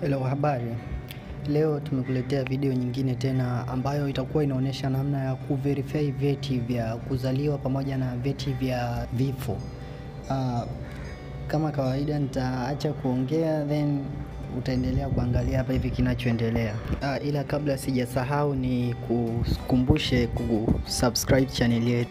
Hello, habari. Leo tumekuletea video nyingine tena ambayo itakuwa inaonyesha namna ya kuverify vyeti vya kuzaliwa pamoja na vyeti vya vifo. Uh, kama kawaida nitaacha kuongea then utaendelea kuangalia hapa hivi kinachoendelea. Uh, ila kabla sijasahau ni kukumbushe kusubscribe channel yetu.